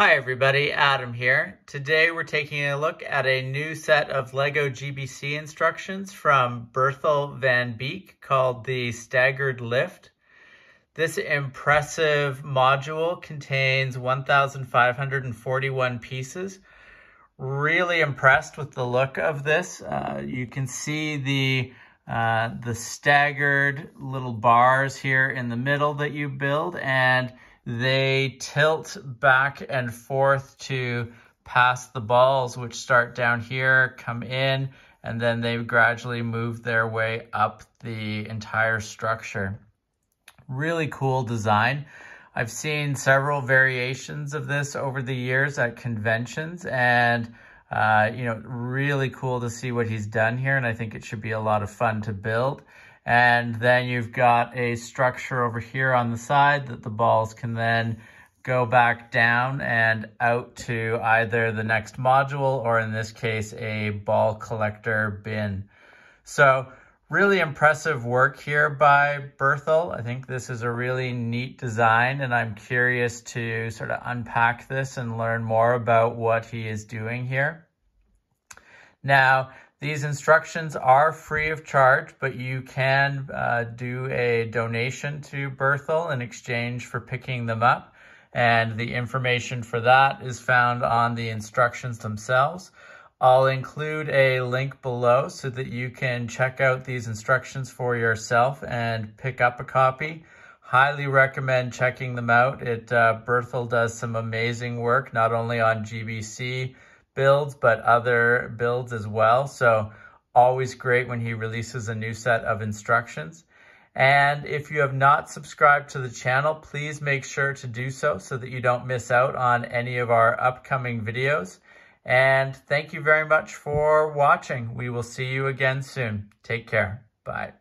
Hi everybody, Adam here. Today we're taking a look at a new set of LEGO GBC instructions from Berthil Van Beek called the Staggered Lift. This impressive module contains 1,541 pieces. Really impressed with the look of this. Uh, you can see the uh, the staggered little bars here in the middle that you build and they tilt back and forth to pass the balls, which start down here, come in, and then they gradually move their way up the entire structure. Really cool design. I've seen several variations of this over the years at conventions and uh, you know, really cool to see what he's done here and I think it should be a lot of fun to build. And then you've got a structure over here on the side that the balls can then go back down and out to either the next module or in this case, a ball collector bin. So really impressive work here by Berthil. I think this is a really neat design and I'm curious to sort of unpack this and learn more about what he is doing here. Now, these instructions are free of charge, but you can uh, do a donation to Berthil in exchange for picking them up. And the information for that is found on the instructions themselves. I'll include a link below so that you can check out these instructions for yourself and pick up a copy. Highly recommend checking them out. It uh, Berthil does some amazing work, not only on GBC, builds, but other builds as well. So always great when he releases a new set of instructions. And if you have not subscribed to the channel, please make sure to do so so that you don't miss out on any of our upcoming videos. And thank you very much for watching. We will see you again soon. Take care. Bye.